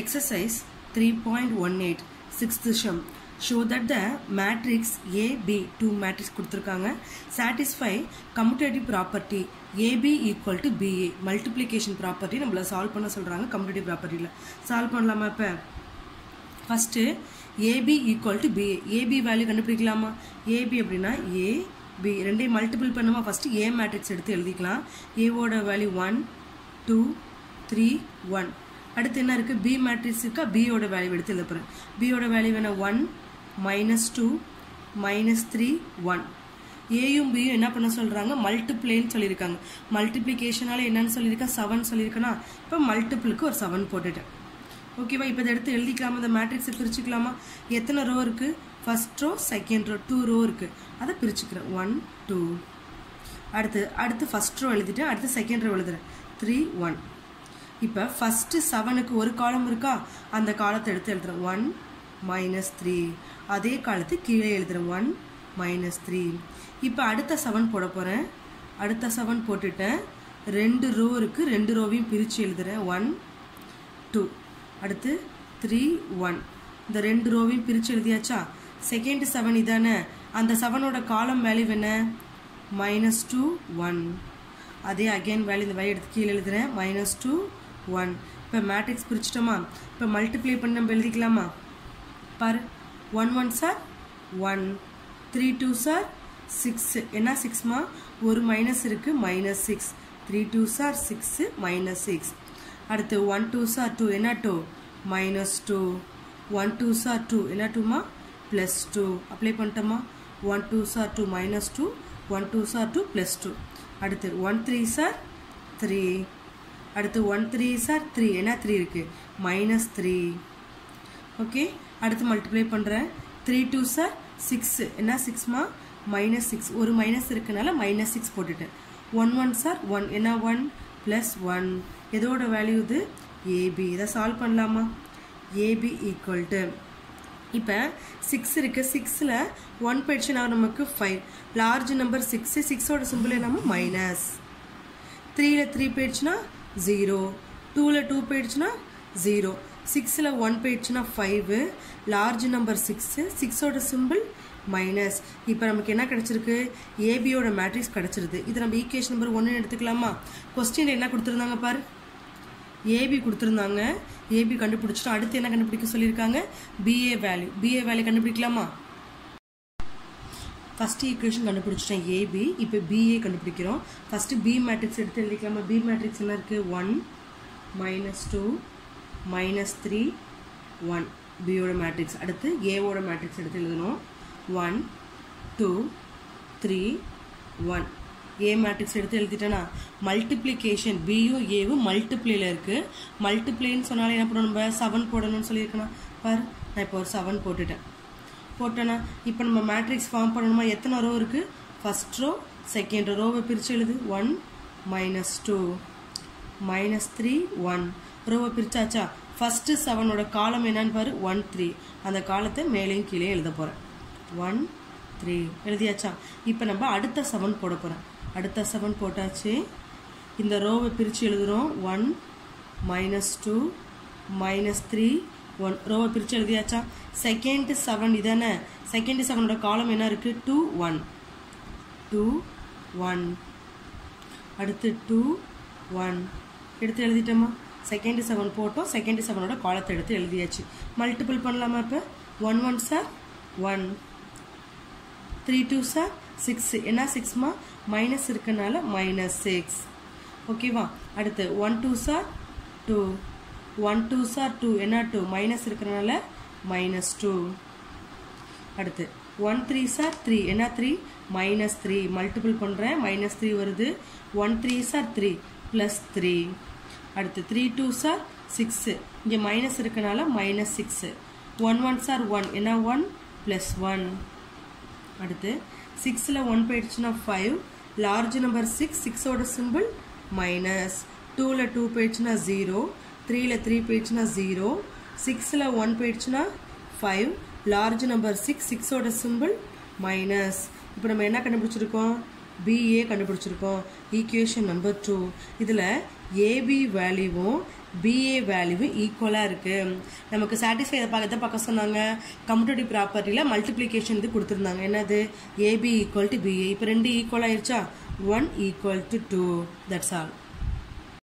Exercise three point one eight sixth sum show that the matrix AB two matrix கொடுத்துருக்காங்க. Satisfy commutative property AB equal to BA multiplication property நம்மளை solve பண்ண சொல்கிறாங்க commutative ப்ராப்பர்ட்டியில் solve பண்ணலாமா இப்போ? First AB equal to BA AB value கண்டுபிடிக்கலாமா? AB அப்படின்னா A B ரெண்டையும் multiple பண்ணுமா? ஃபஸ்ட்டு ஏ மேட்ரிக்ஸ் எடுத்து எழுதிக்கலாம். ஏவோட value one two three one அடுத்து என்ன இருக்குது பி மேட்ரிக்ஸ் இருக்கா? பியோட வேல்யூ எடுத்து எழுத போகிறேன் பியோட வேல்யூ வேணா one minus two minus three one ஏயும் பியும் என்ன பண்ண சொல்கிறாங்க மல்டிப்ளேன்னு சொல்லியிருக்காங்க. மல்டிப்ளிகேஷனால என்னன்னு சொல்லியிருக்கா? செவன் சொல்லியிருக்கேன்னா இப்போ மல்டிப்புளுக்கு ஒரு செவன் போட்டுட்டேன். ஓகேவா இப்போ இதை எடுத்து எழுதிக்கலாமா? இந்த மேட்ரிக்ஸை பிரிச்சுக்கலாமா? எத்தனை ரோ இருக்குது first row second row two row இருக்குது அதை பிரிச்சுக்கிறேன். ஒன் டூ அடுத்து அடுத்து ஃபர்ஸ்ட் ரோ எழுதிட்டேன். அடுத்து செகண்ட் ரோ எழுதுறேன். த்ரீ ஒன் இப்போ ஃபஸ்ட்டு செவனுக்கு ஒரு காலம் இருக்கா? அந்த காலத்தை எடுத்து எழுதுகிறேன் ஒன் மைனஸ் த்ரீ அதே காலத்து கீழே எழுதுகிறேன் ஒன் மைனஸ் த்ரீ இப்போ அடுத்த செவன் போட போகிறேன் அடுத்த செவன் போட்டுட்டேன். ரெண்டு ரோ இருக்குது ரெண்டு ரோவையும் பிரித்து எழுதுகிறேன் ஒன் டூ அடுத்து த்ரீ ஒன் இந்த ரெண்டு ரோவையும் பிரித்து எழுதியாச்சா? செகண்ட் செவன் இதானே. அந்த செவனோட காலம் வேல்யூ என்ன? மைனஸ் டூ ஒன் அதே அகைன் வேல்யூ இந்த வேல்யூ எடுத்து கீழே எழுதுகிறேன் மைனஸ் டூ ஒன் இப்போ மேட்ரிக்ஸ் பிரிச்சிட்டோமா? இப்போ மல்டிப்ளை பண்ணி நம்ம எழுதிக்கலாமா? பாரு. One one sir one three two sir six என்ன சிக்ஸ்மா ஒரு மைனஸ் இருக்குது minus six three two sir six minus six அடுத்து ஒன் டூ சார் டூ என்ன two minus two one two sir two என்ன டூமா ப்ளஸ் டூ அப்ளை பண்ணிட்டோமா? One two sir two minus two one two sir two plus two அடுத்து one three sir three அடுத்து one three sir three என்ன three இருக்குது minus three okay அடுத்து multiply பண்ணுறேன் three two sir six என்ன சிக்ஸ்மா minus six ஒரு minus இருக்கனால மைனஸ் சிக்ஸ் போட்டுட்டேன். ஒன் ஒன் சார் ஒன் என்ன ஒன் ப்ளஸ் ஒன் எதோட வேல்யூ இது? ஏபி இதை சால்வ் பண்ணலாமா? ஏபி ஈக்குவல் டு இப்போ சிக்ஸ் இருக்குது சிக்ஸில் ஒன் போயிடுச்சுன்னா நமக்கு ஃபைவ் லார்ஜ் நம்பர் சிக்ஸு சிக்ஸோட சிம்பிள் என்னமோ மைனஸ் த்ரீயில் த்ரீ போயிடுச்சுன்னா ஜீரோ டூவில் டூ போயிடுச்சுன்னா ஜீரோ சிக்ஸில் ஒன் போயிடுச்சுன்னா ஃபைவு லார்ஜ் நம்பர் சிக்ஸு சிக்ஸோட சிம்பிள் மைனஸ் இப்போ நமக்கு என்ன கிடச்சிருக்கு? ஏபியோட மேட்ரிக்ஸ் கிடச்சிருது. இது நம்ம ஈக்குவேஷன் நம்பர் ஒன்று எடுத்துக்கலாமா? கொஸ்டினில் என்ன கொடுத்துருந்தாங்க பாரு? ஏபி கொடுத்துருந்தாங்க. ஏபி கண்டுபிடிச்சிட்டோம். அடுத்து என்ன கண்டுபிடிக்க சொல்லியிருக்காங்க? பிஏ வேல்யூ பிஏ வேல்யூ கண்டுபிடிக்கலாமா? ஃபஸ்ட்டு ஈக்குவேஷன் கண்டுபிடிச்சிட்டேன் ஏபி இப்போ பிஏ கண்டுபிடிக்கிறோம். ஃபஸ்ட்டு பி மேட்ரிக்ஸ் எடுத்து எழுதிக்கலாமா? பி மேட்ரிக்ஸ் என்ன இருக்குது one minus two minus three one பியோட மேட்ரிக்ஸ் அடுத்து ஏவோட மேட்ரிக்ஸ் எடுத்து எழுதணும். One two three one A matrix எடுத்து எழுதிட்டேன்னா மல்டிப்ளிகேஷன் பியும் ஏவும் மல்டிப்ளேயில் இருக்குது மல்டிப்ளேன்னு சொன்னாலே என்ன பண்ணணும் நம்ம? செவன் போடணும்னு சொல்லியிருக்கேன்னா பார் நான் இப்போ ஒரு செவன் போட்டுட்டேன். போட்டேன்னா இப்போ நம்ம மேட்ரிக்ஸ் ஃபார்ம் பண்ணணுமா? எத்தனை ரோ இருக்குது ஃபஸ்ட் ரோ செகண்ட் ரோவை பிரித்து எழுது. One minus two minus three one ரோவை பிரித்தாச்சா ஃபஸ்ட்டு செவனோட காலம் என்னன்னு பாரு. ஒன் த்ரீ அந்த காலத்தை மேலேயும் கீழே எழுத போகிறேன் ஒன் த்ரீ எழுதியாச்சா? இப்போ நம்ம அடுத்த செவன் போட போகிறேன் அடுத்த செவன் போட்டாச்சு. இந்த ரோவை பிரித்து எழுதுகிறோம் one minus two minus three one ரோவை பிரித்து எழுதியாச்சா? செகண்ட் செவன் இதானே செகண்ட் செவனோட காலம் என்ன இருக்குது டூ ஒன் டூ ஒன் அடுத்து டூ ஒன் எடுத்து எழுதிட்டோமா? செகண்ட் செவன் போட்டோம். செகண்ட் செவனோட காலத்தை எடுத்து எழுதியாச்சு. மல்டிபிள் பண்ணலாமா இப்போ? One one sir one three two sir six என்ன சிக்ஸ்மா மைனஸ் இருக்கனால மைனஸ் சிக்ஸ் ஓகேவா அடுத்து one two sir two one two sir two என்ன டூ மைனஸ் இருக்கிறனால மைனஸ் டூ அடுத்து. ஒன் த்ரீ சார் த்ரீ என்ன த்ரீ மைனஸ் த்ரீ மல்டிபிள் பண்ணுறேன் மைனஸ் த்ரீ வருது. One three sir three plus three அடுத்து த்ரீ டூ சார் சிக்ஸு இங்கே minus இருக்கனால minus six one one sir one என்ன one plus one அடுத்து சிக்ஸில் ஒன் போயிடுச்சுன்னா ஃபைவ் லார்ஜ் நம்பர் சிக்ஸ் சிக்ஸோட சிம்பிள் மைனஸ் டூவில் டூ போயிடுச்சுன்னா ஜீரோ த்ரீயில் த்ரீ போயிடுச்சுன்னா ஜீரோ சிக்ஸில் ஒன் போயிடுச்சுன்னா ஃபைவ் லார்ஜ் நம்பர் சிக்ஸ் சிக்ஸோட சிம்பிள் மைனஸ் இப்போ நம்ம என்ன கண்டுபிடிச்சிருக்கோம்? பிஏ கண்டுபிடிச்சிருக்கோம். ஈக்குவேஷன் நம்பர் டூ இதில் ஏபி வேல்யூவும் பிஏ வேல்யூவும் ஈக்குவலாக இருக்குது நமக்கு சாட்டிஸ்ஃபை எதை பார்க்க பார்க்க சொன்னாங்க. கம்யூட்டேட்டிவ் ப்ராப்பர்ட்டியில் மல்டிப்ளிகேஷன் இது கொடுத்துருந்தாங்க. என்னது? ஏபி ஈக்குவல் டு பிஏ இப்போ ரெண்டு ஈக்குவல் ஆயிடுச்சா one equal to two that's all